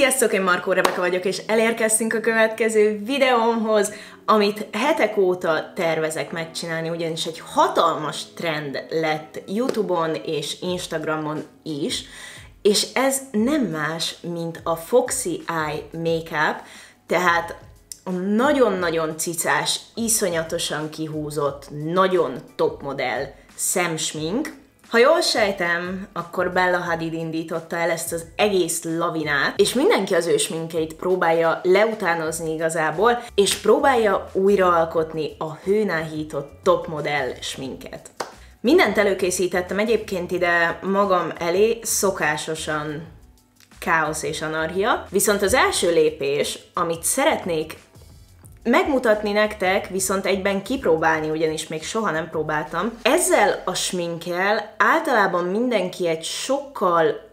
Sziasztok, én Markó Rebeka vagyok, és elérkeztünk a következő videómhoz, amit hetek óta tervezek megcsinálni, ugyanis egy hatalmas trend lett YouTube-on és Instagramon is, és ez nem más, mint a Foxy Eye Makeup, tehát a nagyon-nagyon cicás, iszonyatosan kihúzott, nagyon top modell szemsmink, ha jól sejtem, akkor Bella Hadid indította el ezt az egész lavinát, és mindenki az ő sminkeit próbálja leutánozni igazából, és próbálja újraalkotni a hőnáhított top modell sminket. Mindent előkészítettem egyébként ide magam elé szokásosan káosz és anarchia, viszont az első lépés, amit szeretnék megmutatni nektek, viszont egyben kipróbálni, ugyanis még soha nem próbáltam. Ezzel a sminkkel általában mindenki egy sokkal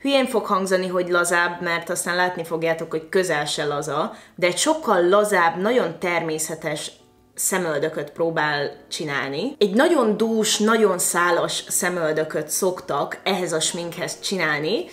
hülyén fog hangzani, hogy lazább, mert aztán látni fogjátok, hogy közel se laza, de egy sokkal lazább, nagyon természetes szemöldököt próbál csinálni. Egy nagyon dús, nagyon szálas szemöldököt szoktak ehhez a sminkhez csinálni,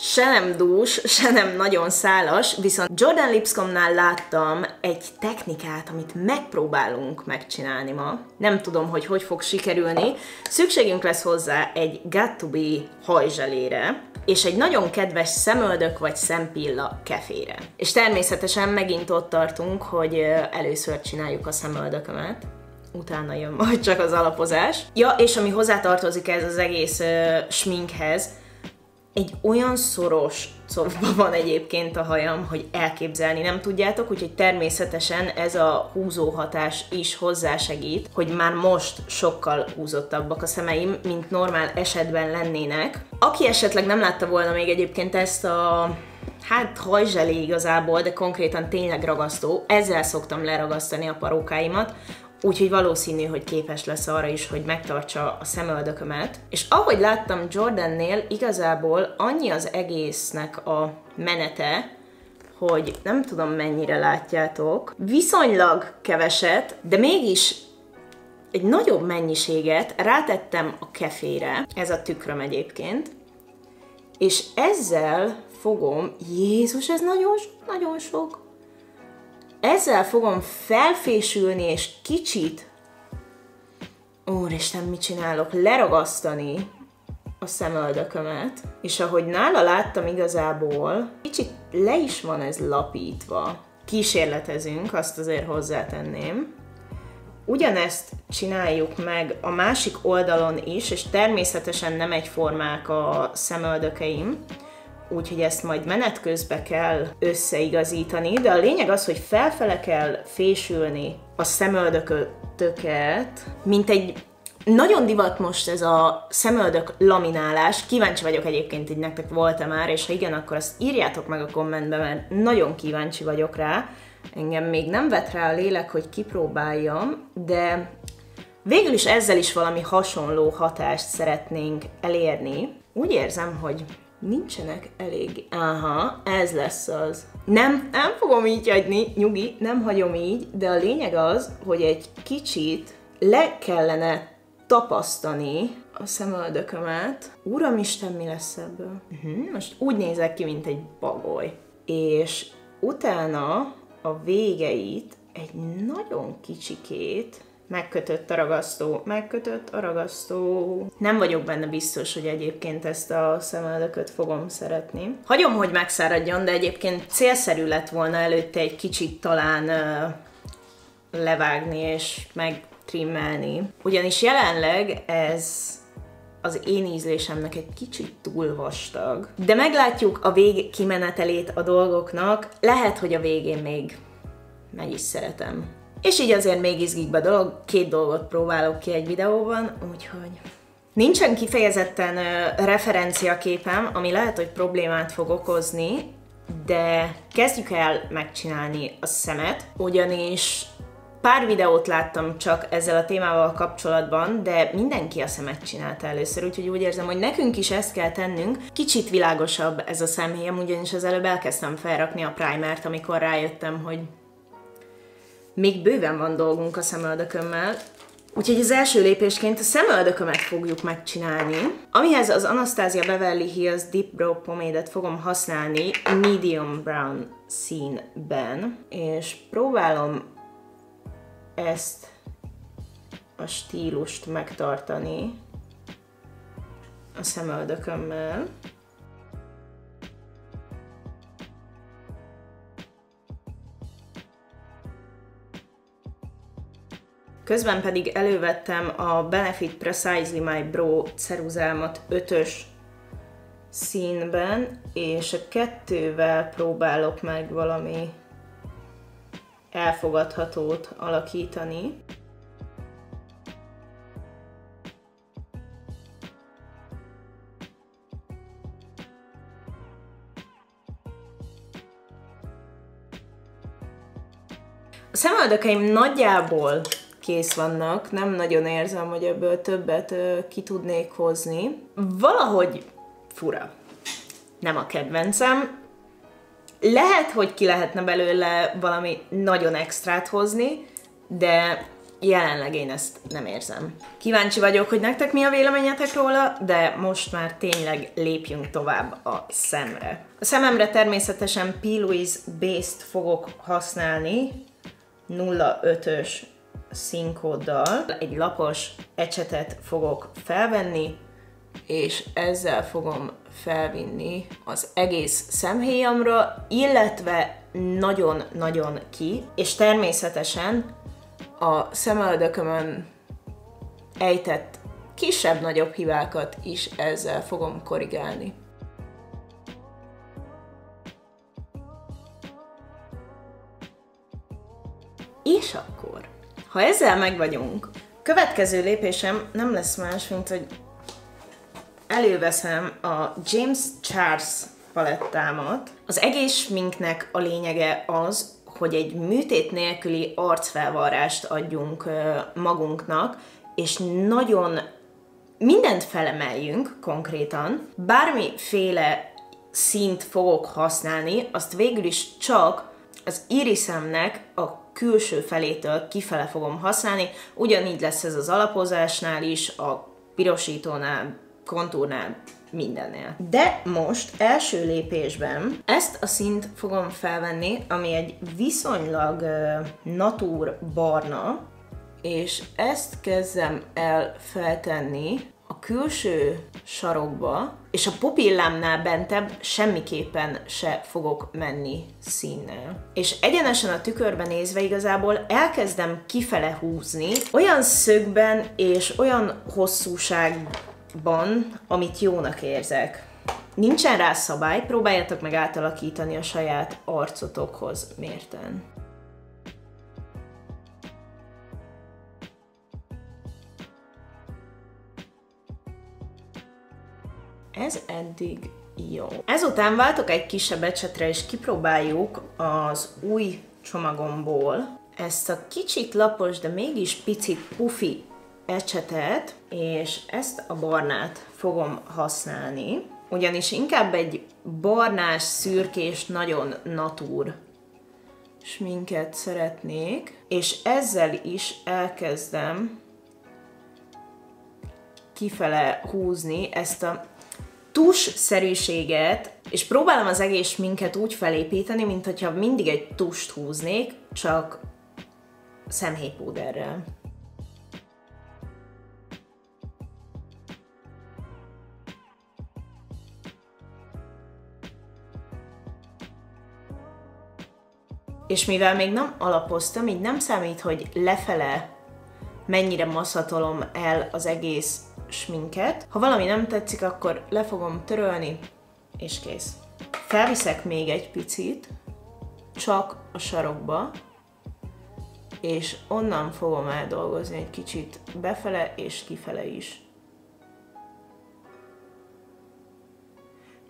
se nem dús, se nem nagyon szálas, viszont Jordan Lipscomnál láttam egy technikát, amit megpróbálunk megcsinálni ma. Nem tudom, hogy hogy fog sikerülni. Szükségünk lesz hozzá egy Got to Be hajzselére, és egy nagyon kedves szemöldök vagy szempilla kefére. És természetesen megint ott tartunk, hogy először csináljuk a szemöldökömet utána jön majd csak az alapozás. Ja, és ami hozzátartozik ez az egész uh, sminkhez, egy olyan szoros szorban van egyébként a hajam, hogy elképzelni nem tudjátok, úgyhogy természetesen ez a húzó hatás is hozzásegít, hogy már most sokkal húzottabbak a szemeim, mint normál esetben lennének. Aki esetleg nem látta volna még egyébként ezt a hát hajzselé igazából, de konkrétan tényleg ragasztó, ezzel szoktam leragasztani a parókáimat, úgyhogy valószínű, hogy képes lesz arra is, hogy megtartsa a szemöldökömet. És ahogy láttam Jordannél, igazából annyi az egésznek a menete, hogy nem tudom mennyire látjátok, viszonylag keveset, de mégis egy nagyobb mennyiséget rátettem a kefére, ez a tükröm egyébként, és ezzel fogom, Jézus, ez nagyon, nagyon sok, ezzel fogom felfésülni, és kicsit, úristen, mit csinálok, leragasztani a szemöldökömet, és ahogy nála láttam igazából, kicsit le is van ez lapítva. Kísérletezünk, azt azért hozzátenném. Ugyanezt csináljuk meg a másik oldalon is, és természetesen nem egyformák a szemöldökeim, úgyhogy ezt majd menet közben kell összeigazítani, de a lényeg az, hogy felfele kell fésülni a szemöldökötöket, mint egy nagyon divat most ez a szemöldök laminálás. Kíváncsi vagyok egyébként, hogy nektek volt-e már, és ha igen, akkor azt írjátok meg a kommentbe, mert nagyon kíváncsi vagyok rá. Engem még nem vett rá a lélek, hogy kipróbáljam, de végül is ezzel is valami hasonló hatást szeretnénk elérni. Úgy érzem, hogy nincsenek elég. Aha, ez lesz az. Nem, nem fogom így hagyni, nyugi, nem hagyom így, de a lényeg az, hogy egy kicsit le kellene tapasztani a szemöldökömet. Uramisten, mi lesz ebből? Uh-huh. Most úgy nézek ki, mint egy bagoly. És utána a végeit egy nagyon kicsikét megkötött a ragasztó, megkötött a ragasztó. Nem vagyok benne biztos, hogy egyébként ezt a szemöldököt fogom szeretni. Hagyom, hogy megszáradjon, de egyébként célszerű lett volna előtte egy kicsit talán levágni és megtrimmelni. Ugyanis jelenleg ez az én ízlésemnek egy kicsit túl vastag. De meglátjuk a vég kimenetelét a dolgoknak, lehet, hogy a végén még meg is szeretem. És így azért még izgik be dolog, két dolgot próbálok ki egy videóban, úgyhogy... Nincsen kifejezetten uh, referenciaképem, ami lehet, hogy problémát fog okozni, de kezdjük el megcsinálni a szemet, ugyanis pár videót láttam csak ezzel a témával kapcsolatban, de mindenki a szemet csinálta először, úgyhogy úgy érzem, hogy nekünk is ezt kell tennünk. Kicsit világosabb ez a szemhéjem, ugyanis az előbb elkezdtem felrakni a primert, amikor rájöttem, hogy még bőven van dolgunk a szemöldökömmel, Úgyhogy az első lépésként a szemöldökömet fogjuk megcsinálni, amihez az Anastasia Beverly Hills Deep Brow Pomade-et fogom használni medium brown színben, és próbálom ezt a stílust megtartani a szemöldökömmel. Közben pedig elővettem a Benefit Precisely My Bro ceruzámat 5-ös színben, és a kettővel próbálok meg valami elfogadhatót alakítani. A szemöldökeim nagyjából kész vannak, nem nagyon érzem, hogy ebből többet ki tudnék hozni. Valahogy fura. Nem a kedvencem. Lehet, hogy ki lehetne belőle valami nagyon extrát hozni, de jelenleg én ezt nem érzem. Kíváncsi vagyok, hogy nektek mi a véleményetek róla, de most már tényleg lépjünk tovább a szemre. A szememre természetesen P. Louise Base-t fogok használni, 0,5-ös színkóddal egy lapos ecsetet fogok felvenni, és ezzel fogom felvinni az egész szemhéjamra, illetve nagyon-nagyon ki, és természetesen a szemöldökömön ejtett kisebb-nagyobb hibákat is ezzel fogom korrigálni. Ha ezzel meg vagyunk, következő lépésem nem lesz más, mint hogy előveszem a James Charles palettámat. Az egész sminknek a lényege az, hogy egy műtét nélküli arcfelvarrást adjunk magunknak, és nagyon mindent felemeljünk konkrétan, bármiféle szint fogok használni, azt végül is csak az irisemnek a külső felétől kifele fogom használni, ugyanígy lesz ez az alapozásnál is, a pirosítónál, kontúrnál, mindennél. De most első lépésben ezt a szint fogom felvenni, ami egy viszonylag uh, natúr barna, és ezt kezdem el feltenni a külső sarokba, és a pupillámnál bentebb semmiképpen se fogok menni színnel. És egyenesen a tükörben nézve igazából elkezdem kifele húzni, olyan szögben és olyan hosszúságban, amit jónak érzek. Nincsen rá szabály, próbáljátok meg átalakítani a saját arcotokhoz mérten. Ez eddig jó. Ezután váltok egy kisebb ecsetre, és kipróbáljuk az új csomagomból ezt a kicsit lapos, de mégis picit pufi ecsetet, és ezt a barnát fogom használni, ugyanis inkább egy barnás, szürkés, nagyon natúr sminket szeretnék, és ezzel is elkezdem kifele húzni ezt a tus-szerűséget, és próbálom az egész minket úgy felépíteni, mint hogyha mindig egy tust húznék, csak szemhéjpúderrel. És mivel még nem alapoztam, így nem számít, hogy lefele mennyire maszatolom el az egész sminket. Ha valami nem tetszik, akkor le fogom törölni, és kész. Felviszek még egy picit, csak a sarokba, és onnan fogom eldolgozni egy kicsit befele és kifele is.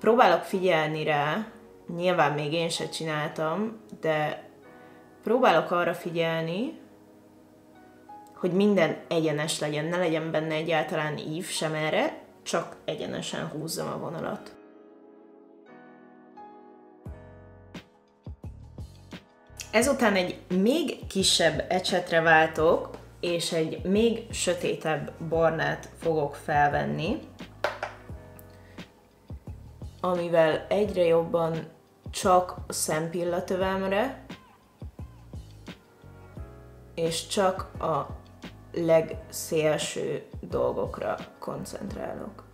Próbálok figyelni rá, nyilván még én se csináltam, de próbálok arra figyelni, hogy minden egyenes legyen, ne legyen benne egyáltalán ív sem erre, csak egyenesen húzzam a vonalat. Ezután egy még kisebb ecsetre váltok, és egy még sötétebb barnát fogok felvenni, amivel egyre jobban csak a szempillatövemre, és csak a legszélső dolgokra koncentrálok.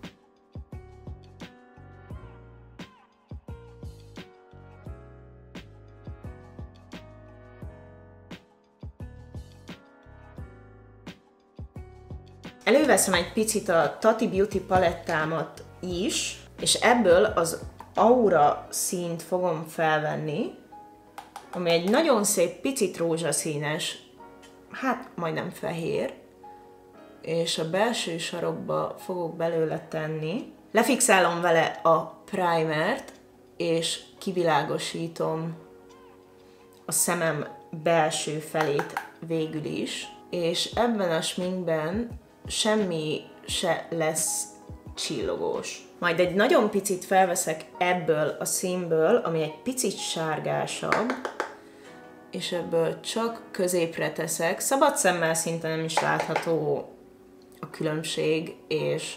Előveszem egy picit a Tati Beauty palettámat is, és ebből az aura színt fogom felvenni, ami egy nagyon szép, picit rózsaszínes, hát majdnem fehér, és a belső sarokba fogok belőle tenni. Lefixálom vele a primert, és kivilágosítom a szemem belső felét végül is, és ebben a sminkben semmi se lesz csillogós. Majd egy nagyon picit felveszek ebből a színből, ami egy picit sárgásabb, és ebből csak középre teszek. Szabad szemmel szinte nem is látható a különbség és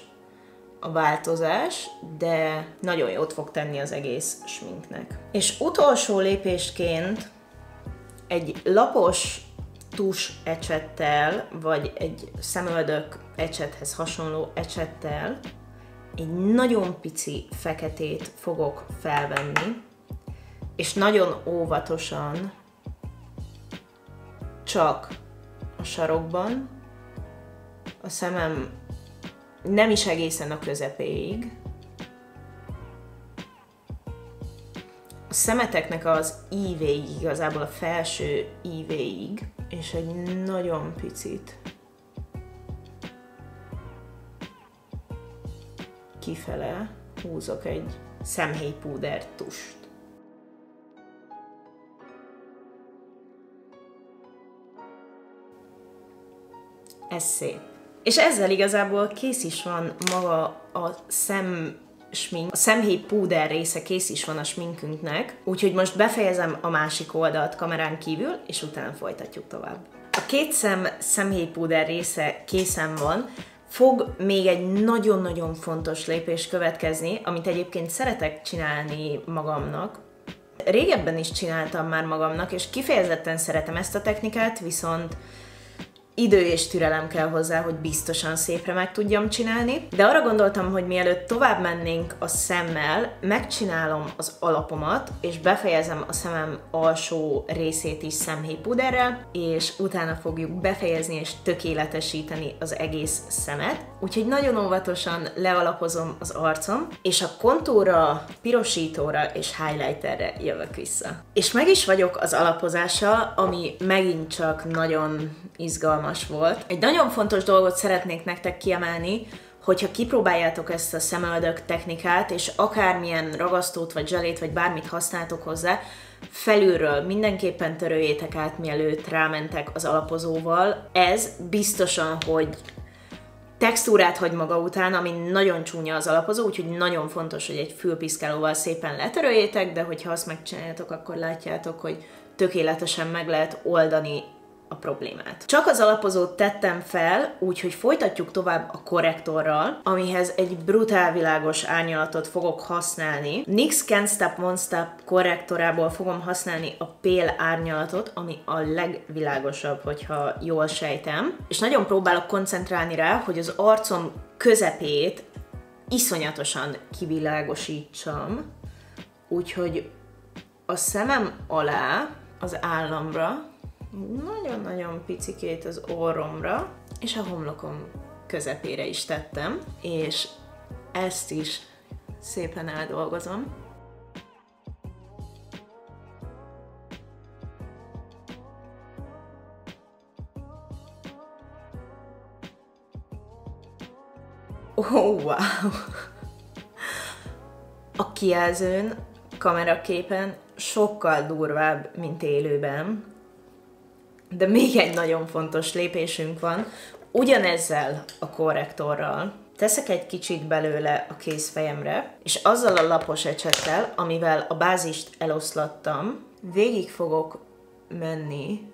a változás, de nagyon jót fog tenni az egész sminknek. És utolsó lépésként egy lapos tus ecsettel, vagy egy szemöldök ecsethez hasonló ecsettel egy nagyon pici feketét fogok felvenni, és nagyon óvatosan csak a sarokban, a szemem nem is egészen a közepéig, a szemeteknek az ívéig, igazából a felső ívéig, és egy nagyon picit kifele húzok egy szemhéjpúder tust. Ez szép. És ezzel igazából kész is van maga a szem smink. A szemhéj púder része kész is van a sminkünknek, úgyhogy most befejezem a másik oldalt kamerán kívül, és utána folytatjuk tovább. A két szem szemhéj púder része készen van, fog még egy nagyon-nagyon fontos lépés következni, amit egyébként szeretek csinálni magamnak. Régebben is csináltam már magamnak, és kifejezetten szeretem ezt a technikát, viszont idő és türelem kell hozzá, hogy biztosan szépre meg tudjam csinálni. De arra gondoltam, hogy mielőtt tovább mennénk a szemmel, megcsinálom az alapomat, és befejezem a szemem alsó részét is szemhéjpuderrel, és utána fogjuk befejezni és tökéletesíteni az egész szemet. Úgyhogy nagyon óvatosan lealapozom az arcom, és a kontúra, pirosítóra és highlighterre jövök vissza. És meg is vagyok az alapozással, ami megint csak nagyon izgalmas volt. Egy nagyon fontos dolgot szeretnék nektek kiemelni, hogyha kipróbáljátok ezt a szemöldök technikát, és akármilyen ragasztót, vagy zselét, vagy bármit használtok hozzá, felülről mindenképpen törőjétek át, mielőtt rámentek az alapozóval. Ez biztosan, hogy textúrát hagy maga után, ami nagyon csúnya az alapozó, úgyhogy nagyon fontos, hogy egy fülpiszkálóval szépen letöröljétek, de hogyha azt megcsináljátok, akkor látjátok, hogy tökéletesen meg lehet oldani a problémát. Csak az alapozót tettem fel, úgyhogy folytatjuk tovább a korrektorral, amihez egy brutál világos árnyalatot fogok használni. NYX Can't Stop Won't Stop korrektorából fogom használni a pél árnyalatot, ami a legvilágosabb, hogyha jól sejtem. És nagyon próbálok koncentrálni rá, hogy az arcom közepét iszonyatosan kivilágosítsam, úgyhogy a szemem alá, az államra nagyon-nagyon picikét az orromra, és a homlokom közepére is tettem, és ezt is szépen eldolgozom. Oh, wow! A kijelzőn, kameraképen sokkal durvább, mint élőben, de még egy nagyon fontos lépésünk van, ugyanezzel a korrektorral teszek egy kicsit belőle a kézfejemre, és azzal a lapos ecsettel, amivel a bázist eloszlattam, végig fogok menni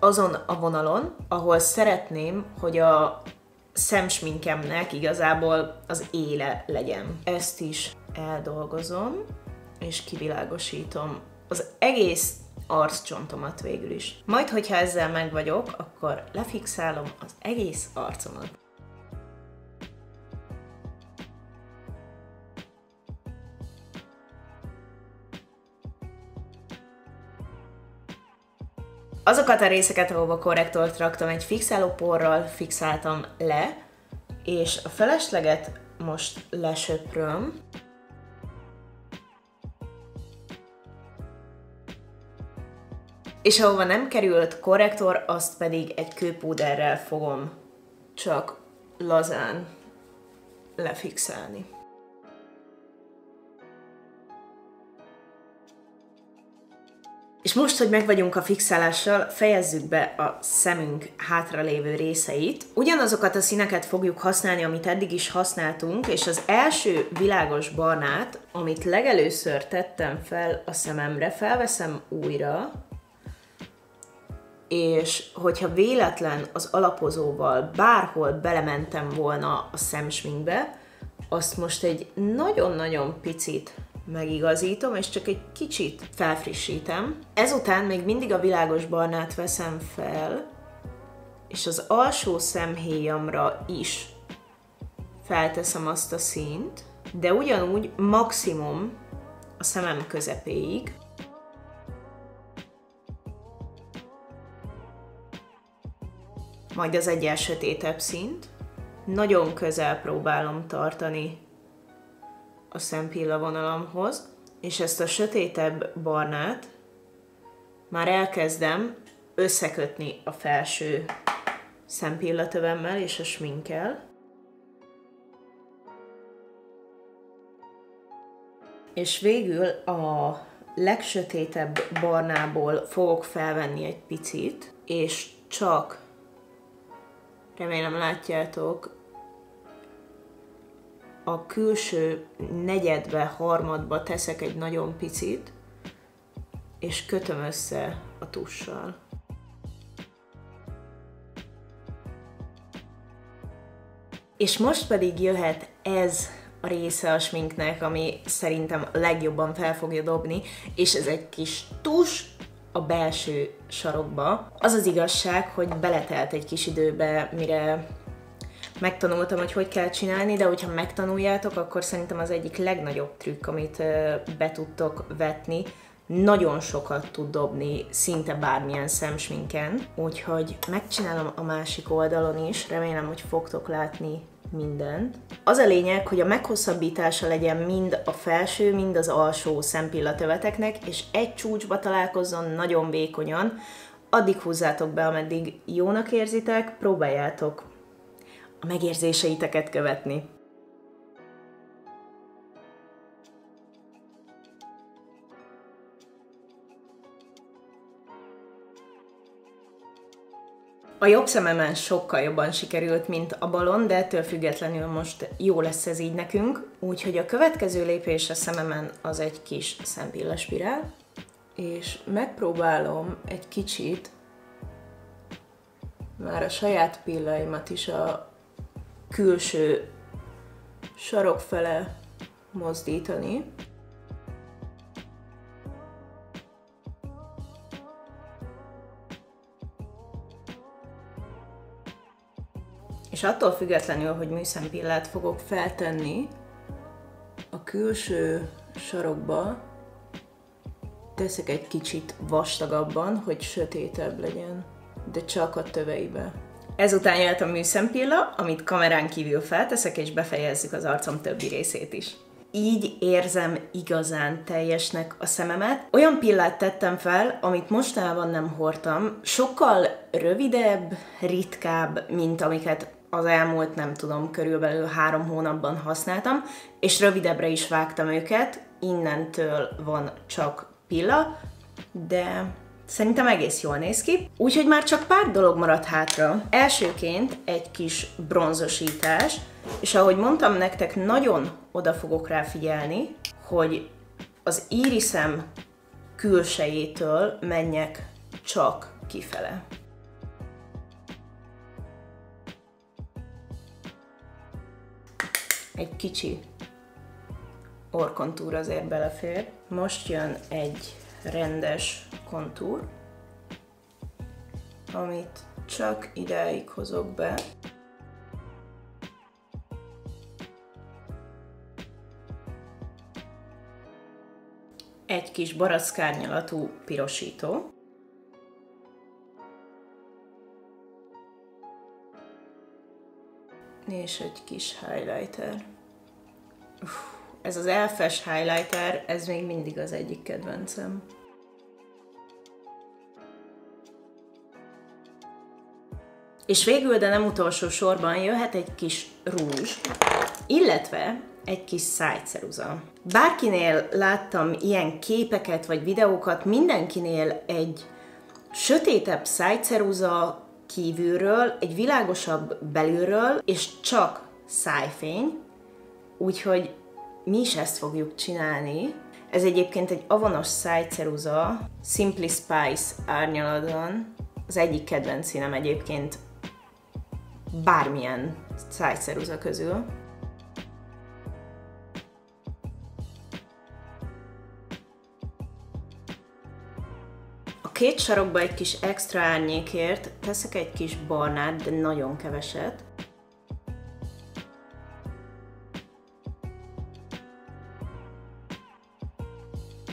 azon a vonalon, ahol szeretném, hogy a szemsminkemnek igazából az éle legyen. Ezt is eldolgozom, és kivilágosítom az egész arccsontomat végül is. Majd, hogyha ezzel meg vagyok, akkor lefixálom az egész arcomat. Azokat a részeket, ahova korrektort raktam, egy fixáló porral fixáltam le, és a felesleget most lesöpröm. És ahova nem került korrektor, azt pedig egy kőpúderrel fogom csak lazán lefixálni. És most, hogy meg vagyunk a fixálással, fejezzük be a szemünk hátralévő részeit. Ugyanazokat a színeket fogjuk használni, amit eddig is használtunk, és az első világos barnát, amit legelőször tettem fel a szememre, felveszem újra, és hogyha véletlen az alapozóval bárhol belementem volna a szemsminkbe, azt most egy nagyon-nagyon picit megigazítom, és csak egy kicsit felfrissítem. Ezután még mindig a világos barnát veszem fel, és az alsó szemhéjamra is felteszem azt a színt, de ugyanúgy maximum a szemem közepéig. Majd az egyel sötétebb szint. Nagyon közel próbálom tartani a szempilla vonalamhoz, és ezt a sötétebb barnát már elkezdem összekötni a felső szempillatövemmel és a sminkkel. És végül a legsötétebb barnából fogok felvenni egy picit, és csak, remélem látjátok, a külső negyedbe, harmadba teszek egy nagyon picit, és kötöm össze a tussal. És most pedig jöhet ez a része a sminknek, ami szerintem legjobban fel fogja dobni, és ez egy kis tus a belső sarokba. Az az igazság, hogy beletelt egy kis időbe, mire megtanultam, hogy hogy kell csinálni, de hogyha megtanuljátok, akkor szerintem az egyik legnagyobb trükk, amit be tudtok vetni, nagyon sokat tud dobni szinte bármilyen szemsminken, úgyhogy megcsinálom a másik oldalon is, remélem, hogy fogtok látni mindent. Az a lényeg, hogy a meghosszabbítása legyen mind a felső, mind az alsó szempillatöveteknek, és egy csúcsba találkozzon nagyon vékonyan, addig húzzátok be, ameddig jónak érzitek, próbáljátok a megérzéseiteket követni. A jobb szememen sokkal jobban sikerült, mint a balon, de ettől függetlenül most jó lesz ez így nekünk. Úgyhogy a következő lépés a szememen az egy kis szempillaspirál, és megpróbálom egy kicsit már a saját pillaimat is a külső sarok fele mozdítani. És attól függetlenül, hogy műszempillát fogok feltenni, a külső sarokba teszek egy kicsit vastagabban, hogy sötétebb legyen, de csak a töveibe. Ezután jött a műszempilla, amit kamerán kívül felteszek, és befejezzük az arcom többi részét is. Így érzem igazán teljesnek a szememet. Olyan pillát tettem fel, amit mostanában nem hordtam, sokkal rövidebb, ritkább, mint amiket az elmúlt, nem tudom, körülbelül három hónapban használtam, és rövidebbre is vágtam őket, innentől van csak pilla, de Szerintem egész jól néz ki. Úgyhogy már csak pár dolog maradt hátra. Elsőként egy kis bronzosítás, és ahogy mondtam nektek, nagyon oda fogok rá figyelni, hogy az íriszem külsejétől menjek csak kifele. Egy kicsi orkontúr azért belefér. Most jön egy rendes kontúr, amit csak ideig hozok be. Egy kis barackárnyalatú pirosító. És egy kis highlighter. Uf, ez az elfes highlighter, ez még mindig az egyik kedvencem. És végül, de nem utolsó sorban jöhet egy kis rúzs, illetve egy kis szájceruza. Bárkinél láttam ilyen képeket vagy videókat, mindenkinél egy sötétebb szájceruza kívülről, egy világosabb belülről, és csak szájfény, úgyhogy mi is ezt fogjuk csinálni. Ez egyébként egy avonos szájceruza, Simply Spice árnyaladon, az egyik kedvenc színem egyébként bármilyen szájceruza közül. Két sarokba egy kis extra árnyékért teszek egy kis barnát, de nagyon keveset.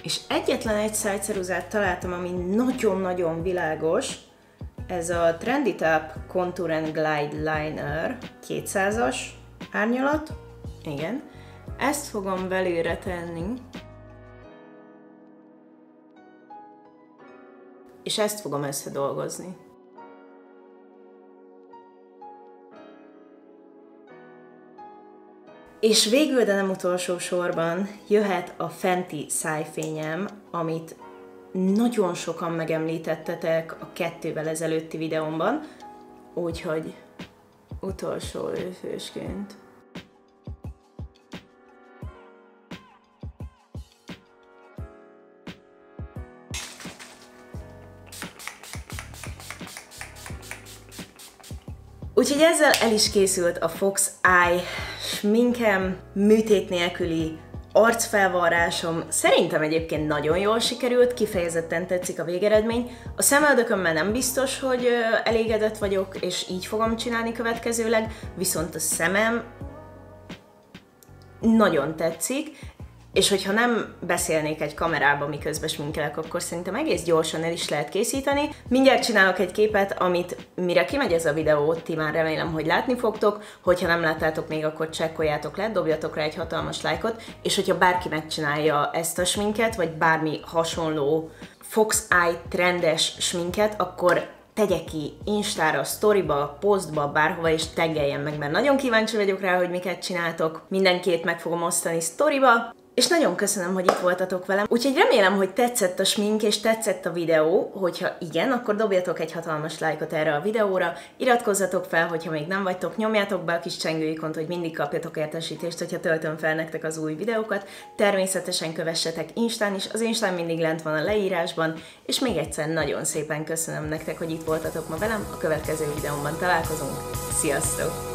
És egyetlen egy szájceruzát találtam, ami nagyon-nagyon világos, ez a Trendy Tap Contour and Glide Liner 200-as árnyalat. Igen. Ezt fogom belőle tenni. És ezt fogom összedolgozni. És végül, de nem utolsó sorban jöhet a Fenty szájfényem, amit nagyon sokan megemlítettetek a kettővel ezelőtti videómban, úgyhogy utolsó őfősként. Úgyhogy ezzel el is készült a Fox Eye sminkem műtét nélküli arcfelvarrásom szerintem egyébként nagyon jól sikerült, kifejezetten tetszik a végeredmény. A szemöldökömmel nem biztos, hogy elégedett vagyok, és így fogom csinálni következőleg, viszont a szemem nagyon tetszik, és hogyha nem beszélnék egy kamerába, miközben sminkelek, akkor szerintem egész gyorsan el is lehet készíteni. Mindjárt csinálok egy képet, amit mire kimegy ez a videó, ti már remélem, hogy látni fogtok. Hogyha nem láttátok még, akkor csekkoljátok le, dobjatok rá egy hatalmas lájkot, és hogyha bárki megcsinálja ezt a sminket, vagy bármi hasonló Fox Eye trendes sminket, akkor tegye ki Instára, Storyba, Postba, bárhova, és teggeljen meg, mert nagyon kíváncsi vagyok rá, hogy miket csináltok. Mindenkét meg fogom osztani Storyba, és nagyon köszönöm, hogy itt voltatok velem. Úgyhogy remélem, hogy tetszett a smink és tetszett a videó, hogyha igen, akkor dobjatok egy hatalmas lájkot erre a videóra, iratkozzatok fel, hogyha még nem vagytok, nyomjátok be a kis csengőikont, hogy mindig kapjatok értesítést, hogyha töltöm fel nektek az új videókat. Természetesen kövessetek Instán is, az Instán mindig lent van a leírásban, és még egyszer nagyon szépen köszönöm nektek, hogy itt voltatok ma velem, a következő videómban találkozunk. Sziasztok!